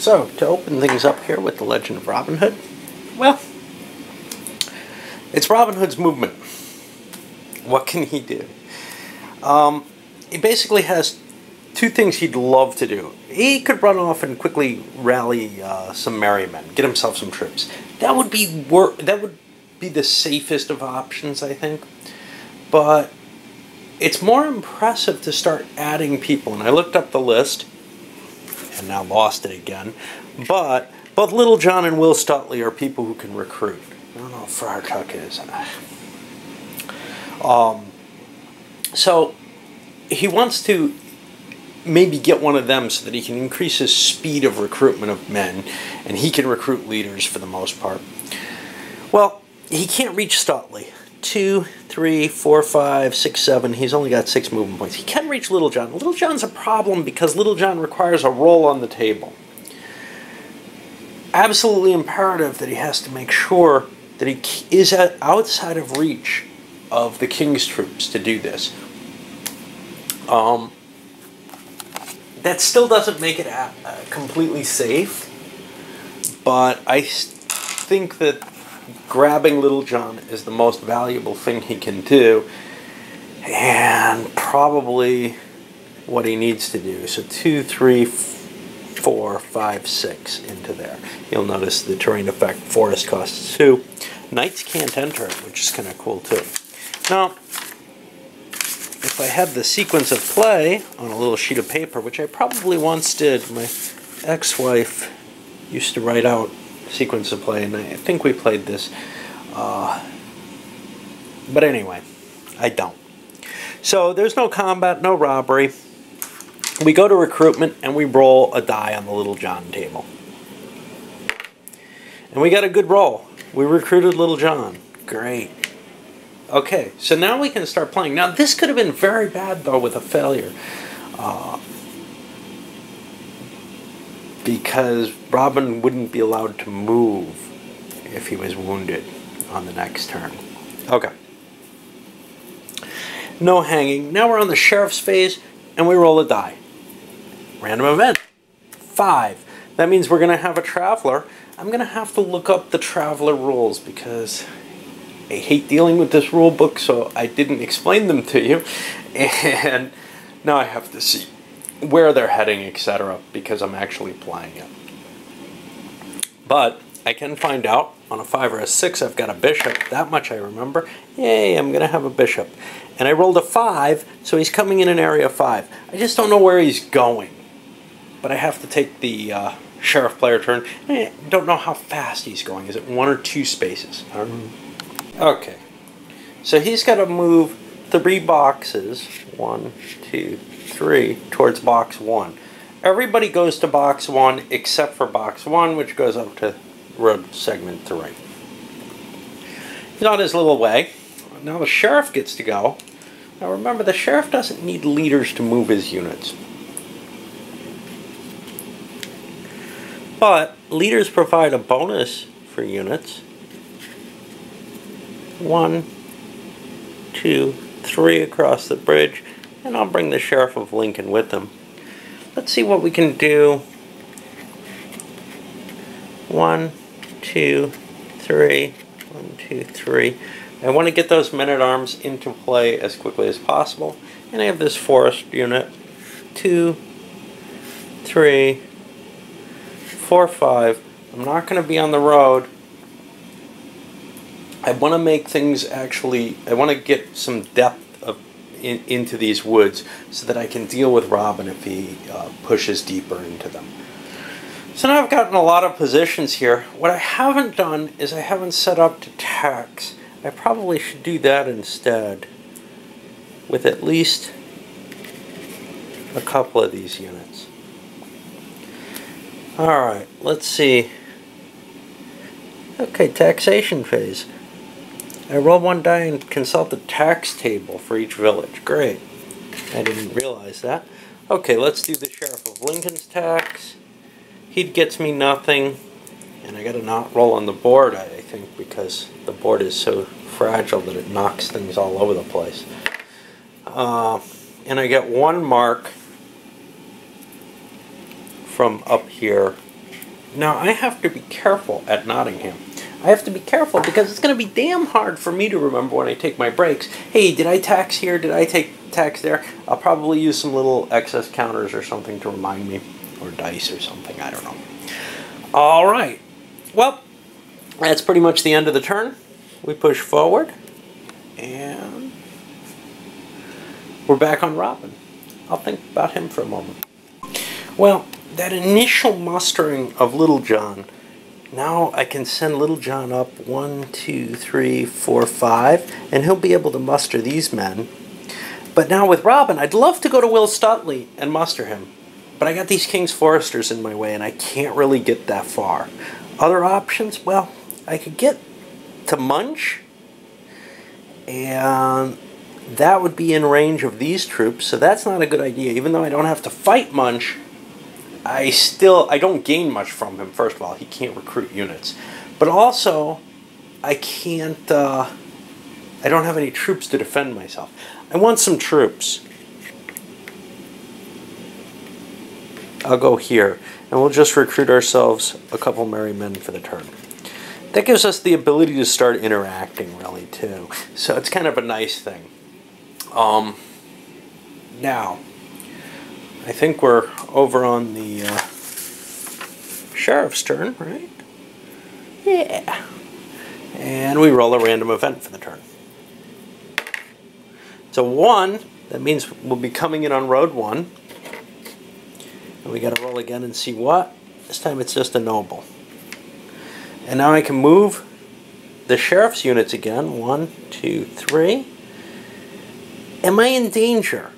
So, to open things up here with the Legend of Robin Hood, well, it's Robin Hood's movement. What can he do? Um, he basically has two things he'd love to do. He could run off and quickly rally uh, some merry men, get himself some troops. That would be wor- That would be the safest of options, I think. But it's more impressive to start adding people. And I looked up the list, and now lost it again. But both Little John and Will Stutely are people who can recruit. I don't know if Friar Tuck is. Um, so he wants to maybe get one of them so that he can increase his speed of recruitment of men and he can recruit leaders for the most part. Well, he can't reach Stutely. Two, three, four, five, six, seven. He's only got six movement points. He can reach Little John. Little John's a problem because Little John requires a roll on the table. Absolutely imperative that he has to make sure that he is outside of reach of the king's troops to do this. Um, that still doesn't make it completely safe, but I think that grabbing Little John is the most valuable thing he can do, and probably what he needs to do. So two, three, four, five, six into there. You'll notice the terrain effect forest costs two. Knights can't enter it, which is kind of cool too. Now, if I had the sequence of play on a little sheet of paper, which I probably once did, my ex-wife used to write out sequence of play, and I think we played this. Uh, but anyway, I don't. So there's no combat, no robbery. We go to recruitment and we roll a die on the Little John table. And we got a good roll. We recruited Little John. Great. Okay, so now we can start playing. Now, this could have been very bad, though, with a failure. Uh, because Robin wouldn't be allowed to move if he was wounded on the next turn. Okay. No hanging. Now we're on the sheriff's phase, and we roll a die. Random event. Five. That means we're going to have a traveler. I'm going to have to look up the traveler rules because I hate dealing with this rule book, so I didn't explain them to you. And now I have to see where they're heading, etc., because I'm actually playing it. But I can find out on a 5 or a 6 I've got a bishop. That much I remember. Yay, I'm going to have a bishop. And I rolled a 5, so he's coming in an area 5. I just don't know where he's going. But I have to take the uh, sheriff player turn. I don't know how fast he's going. Is it one or two spaces? Okay. So he's got to move three boxes, one, two, three, towards box one. Everybody goes to box one except for box one, which goes up to road segment three. He's on his little way. Now the sheriff gets to go. Now remember, the sheriff doesn't need leaders to move his units. But leaders provide a bonus for units one, two, three across the bridge, and I'll bring the Sheriff of Lincoln with them. Let's see what we can do. One, two, three, one, two, three. I want to get those men-at-arms into play as quickly as possible. And I have this forest unit. Two, three, four, five. I'm not going to be on the road I want to make things actually, I want to get some depth of, in, into these woods so that I can deal with Robin if he uh, pushes deeper into them. So now I've gotten a lot of positions here. What I haven't done is I haven't set up to tax. I probably should do that instead with at least a couple of these units. Alright, let's see. Okay, taxation phase. I roll one die and consult the tax table for each village. Great. I didn't realize that. Okay, let's do the Sheriff of Lincoln's tax. He gets me nothing. And I got to not roll on the board, I think, because the board is so fragile that it knocks things all over the place. Uh, and I get one mark from up here Now I have to be careful at Nottingham. I have to be careful because it's going to be damn hard for me to remember when I take my breaks. Hey, did I tax here? Did I take tax there? I'll probably use some little excess counters or something to remind me, or dice or something. I don't know. All right. Well, that's pretty much the end of the turn. We push forward, and we're back on Robin. I'll think about him for a moment. Well, that initial mustering of Little John, now I can send Little John up one, two, three, four, five, and he'll be able to muster these men. But now with Robin, I'd love to go to Will Stutely and muster him. But I got these King's Foresters in my way, and I can't really get that far. Other options? Well, I could get to Munch, and that would be in range of these troops, so that's not a good idea. Even though I don't have to fight Munch, I still I don't gain much from him. First of all, he can't recruit units, but also I can't. Uh, I don't have any troops to defend myself. I want some troops. I'll go here, and we'll just recruit ourselves a couple merry men for the turn. That gives us the ability to start interacting, really, too. So it's kind of a nice thing. Um, now, I think we're over on the uh, sheriff's turn, right? Yeah. And we roll a random event for the turn. So one, that means we'll be coming in on road one. And we got to roll again and see what. This time it's just a noble. And now I can move the sheriff's units again. One, two, three. Am I in danger?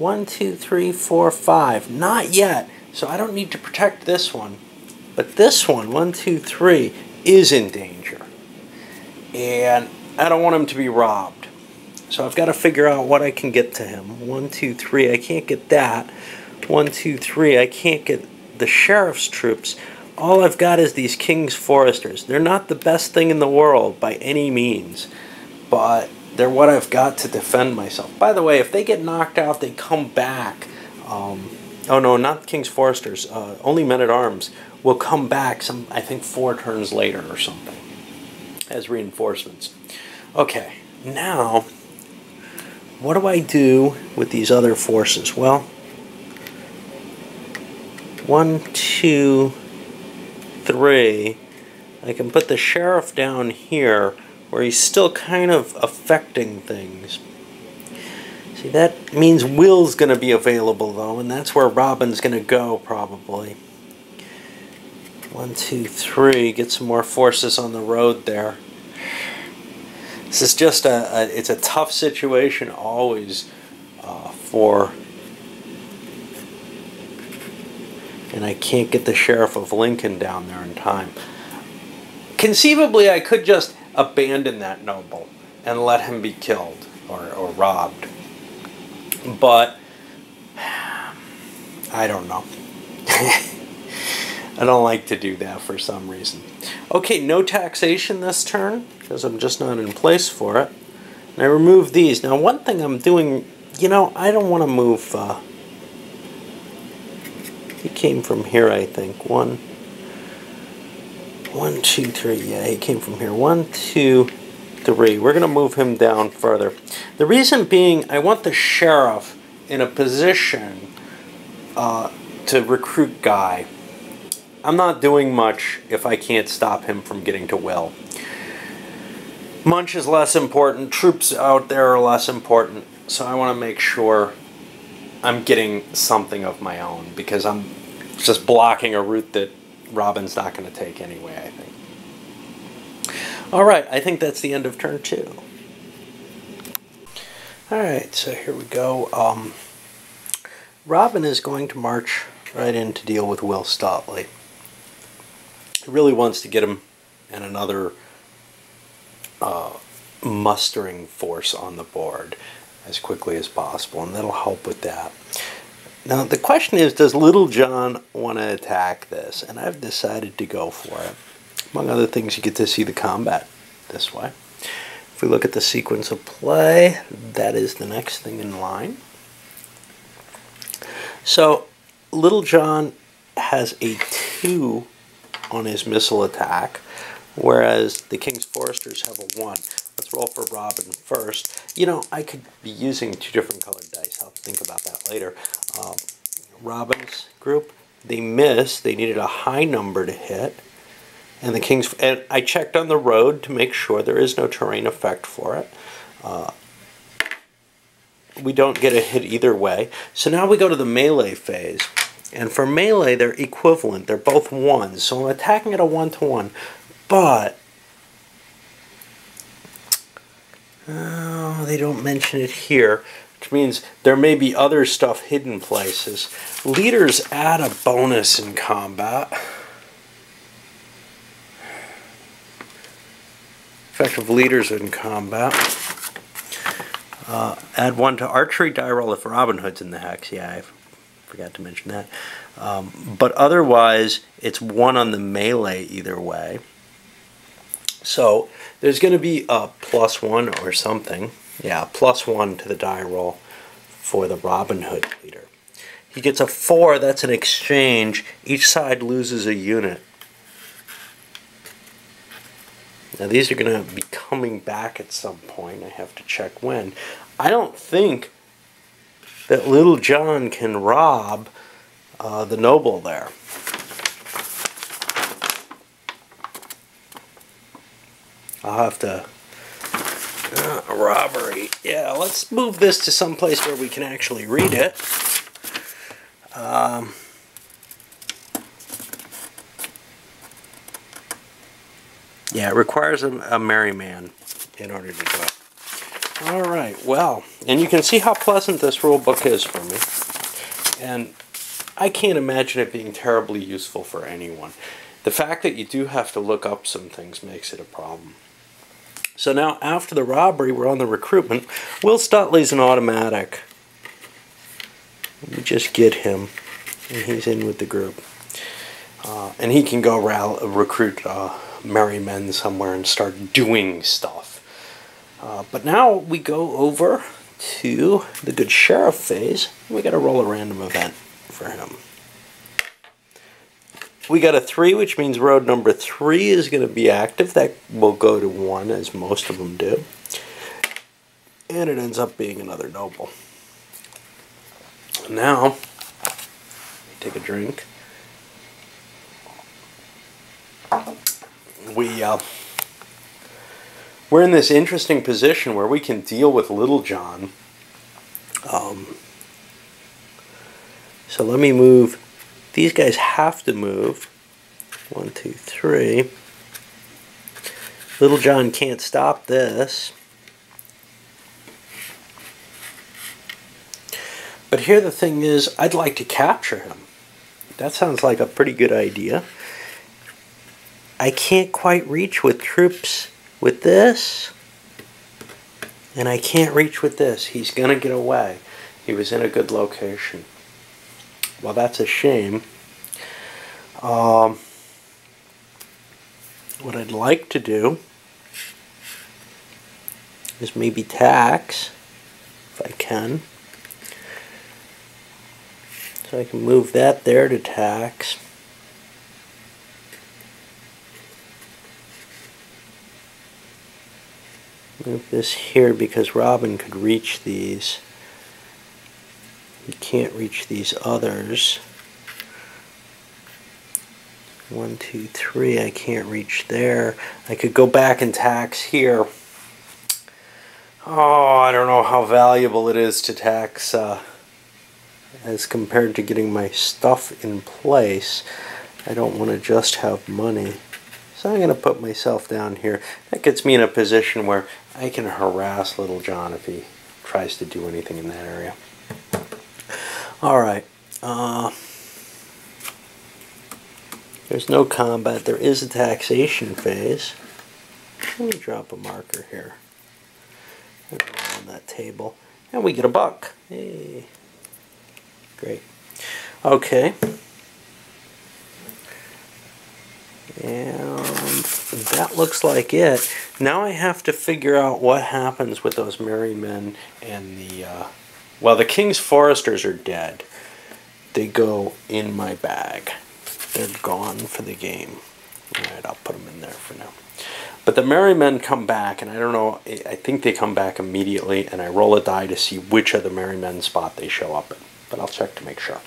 One, two, three, four, five. Not yet. So I don't need to protect this one. But this one, one, two, three, is in danger. And I don't want him to be robbed. So I've got to figure out what I can get to him. One, two, three. I can't get that. One, two, three. I can't get the sheriff's troops. All I've got is these King's Foresters. They're not the best thing in the world by any means. But they're what I've got to defend myself. By the way, if they get knocked out, they come back. Um, oh no, not King's Foresters. Uh, only Men at Arms will come back. Some I think four turns later or something as reinforcements. Okay, now what do I do with these other forces? Well, one, two, three. I can put the sheriff down here where he's still kind of affecting things. See, that means Will's going to be available, though, and that's where Robin's going to go, probably. One, two, three. Get some more forces on the road there. This is just a, a it's a tough situation always uh, for and I can't get the sheriff of Lincoln down there in time. Conceivably, I could just abandon that noble and let him be killed or, or robbed. But I don't know. I don't like to do that for some reason. Okay, no taxation this turn because I'm just not in place for it. And I remove these. Now, one thing I'm doing, you know, I don't want to move. Uh, he came from here, I think. One, one, two, three. Yeah, he came from here. One, two, three. We're going to move him down further. The reason being, I want the sheriff in a position uh, to recruit Guy. I'm not doing much if I can't stop him from getting to Will. Munch is less important. Troops out there are less important. So I want to make sure I'm getting something of my own because I'm just blocking a route that Robin's not going to take anyway, I think. All right, I think that's the end of turn two. All right, so here we go. Um, Robin is going to march right in to deal with Will Stutely. He really wants to get him and another uh, mustering force on the board as quickly as possible, and that'll help with that. Now, the question is, does Little John want to attack this? And I've decided to go for it. Among other things, you get to see the combat this way. If we look at the sequence of play, that is the next thing in line. So, Little John has a 2 on his missile attack, whereas the King's Foresters have a 1. Let's roll for Robin first. You know, I could be using two different colored dice. I'll think about that later. Um, Robin's group, they missed. They needed a high number to hit. And the King's, and I checked on the road to make sure there is no terrain effect for it. Uh, we don't get a hit either way. So now we go to the melee phase. And for melee, they're equivalent. They're both ones. So I'm attacking at a one to one. But oh, they don't mention it here, which means there may be other stuff hidden places. Leaders add a bonus in combat. Effective leaders in combat. Uh, add one to archery die roll if Robin Hood's in the hex. Yeah, I forgot to mention that. Um, but otherwise, it's one on the melee either way. So there's going to be a plus one or something. Yeah, plus one to the die roll for the Robin Hood leader. He gets a four, that's an exchange. Each side loses a unit. Now these are going to be coming back at some point. I have to check when. I don't think that Little John can rob uh, the noble there. I'll have to... Uh, robbery. Yeah, let's move this to some place where we can actually read it. Um... Yeah, it requires a, a merry man in order to do it. Alright, well, and you can see how pleasant this rule book is for me. And I can't imagine it being terribly useful for anyone. The fact that you do have to look up some things makes it a problem. So now, after the robbery, we're on the recruitment. Will Stutely's an automatic. We just get him, and he's in with the group. Uh, and he can go recruit uh, merry men somewhere and start doing stuff. Uh, but now we go over to the good sheriff phase. We got to roll a random event for him. We got a 3, which means road number 3 is going to be active. That will go to 1, as most of them do. And it ends up being another noble. Now, take a drink. We uh, we're in this interesting position where we can deal with Little John. Um, so let me move. These guys have to move. One, two, three. Little John can't stop this. But here the thing is, I'd like to capture him. That sounds like a pretty good idea. I can't quite reach with troops with this, and I can't reach with this. He's going to get away. He was in a good location. Well, that's a shame. Um, what I'd like to do is maybe tax, if I can. So I can move that there to tax. Move this here because Robin could reach these. He can't reach these others. One, two, three, I can't reach there. I could go back and tax here. Oh, I don't know how valuable it is to tax uh, as compared to getting my stuff in place. I don't want to just have money. So I'm going to put myself down here. That gets me in a position where I can harass Little John if he tries to do anything in that area. Alright. Uh, there's no combat. There is a taxation phase. Let me drop a marker here. On that table. And we get a buck. Hey. Great. Okay. And that looks like it. Now I have to figure out what happens with those merry men and the, uh, well, the King's Foresters are dead. They go in my bag. They're gone for the game. Alright, I'll put them in there for now. But the merry men come back, and I don't know, I think they come back immediately, and I roll a die to see which of the merry men spot they show up in. But I'll check to make sure.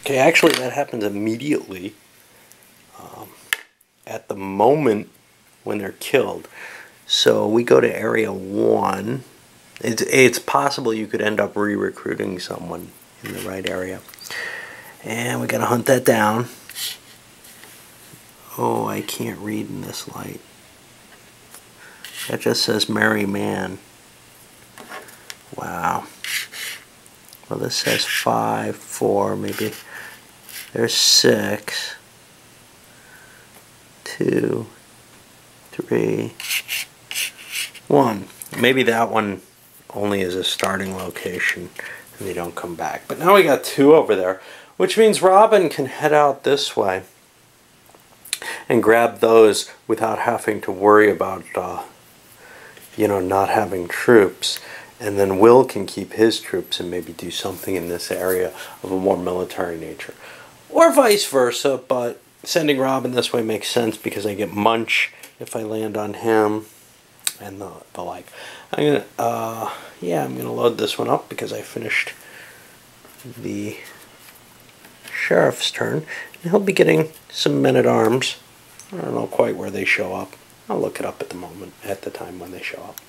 Okay, actually, that happens immediately um, at the moment when they're killed. So we go to area one. It's, it's possible you could end up re-recruiting someone in the right area. And we gotta hunt that down. Oh, I can't read in this light. That just says merry man. Wow. Well, this says five, four, maybe. There's six, two, three, one. Maybe that one only as a starting location and they don't come back. But now we got two over there, which means Robin can head out this way and grab those without having to worry about, uh, you know, not having troops. And then Will can keep his troops and maybe do something in this area of a more military nature. Or vice versa, but sending Robin this way makes sense because I get Munch if I land on him and the, the like. I'm gonna, uh, yeah, I'm gonna load this one up because I finished the sheriff's turn. And he'll be getting some men-at-arms. I don't know quite where they show up. I'll look it up at the moment, at the time when they show up.